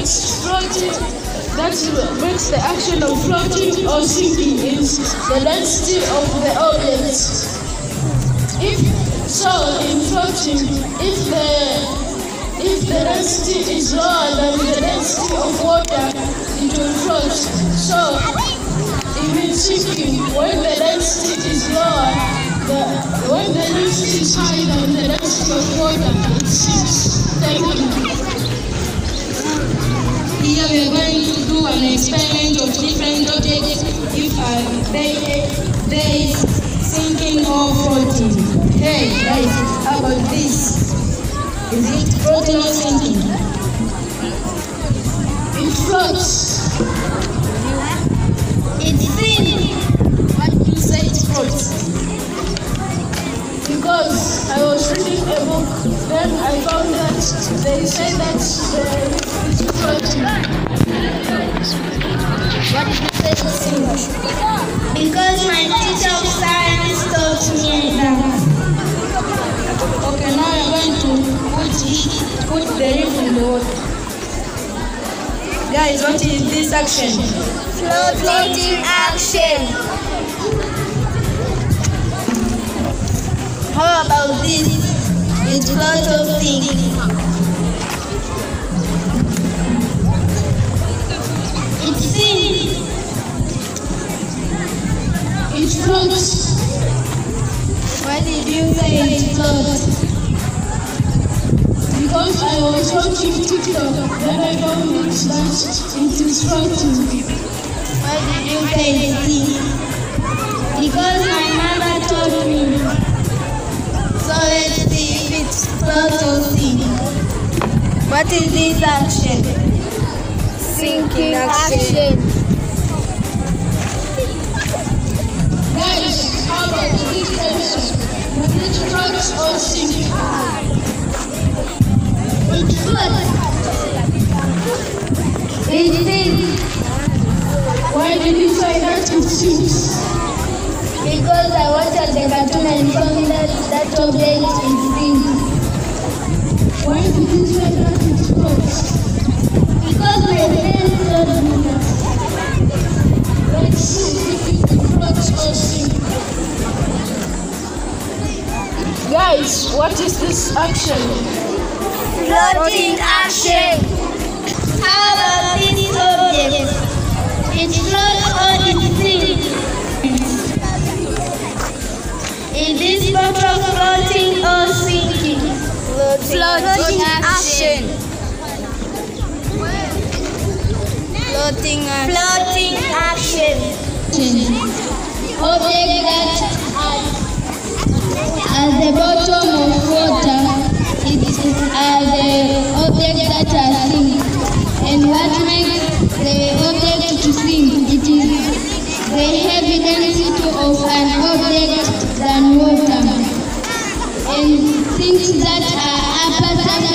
makes floating, that makes the action of floating or sinking is the density of the object. If so, in floating, if the if the density is lower than the density of water, it will float. So, even sinking, when the density is lower, the, when the density is higher than the density of water, it sinks. Different objects if uh, they, they is sinking or floating. Hey guys, how about this? Is it floating or sinking? It floats. It's sinking. Why do you say it floats? Because I was reading a book, then I found that they say that uh, it's floating. Put the leaf in the water. Guys, what is this action? Floating action. How about this? It's floating. It floats. Why did you say it floats? Because I was watching TikTok, then I that it is floating. Why did you sinks? Because my mother told me. So let's see if it's or. What is this action? Sinking action. Guys, how about this question? Will it float or sink? Why did you say that it sinks? Because I watched the cartoon and found that that object is. Why did you say that it floats? Because my friend told me that. Floats or sink. Guys, what is this action? Floating action. How about this object? It floats or it sinks? Is this bottle floating or sinking? Floating action. Floating action. Floating action. Object that at the bottom of water, is uh, the object that are sink. And what makes the object to sink? It is the heavy density of an object than water. And things that are upper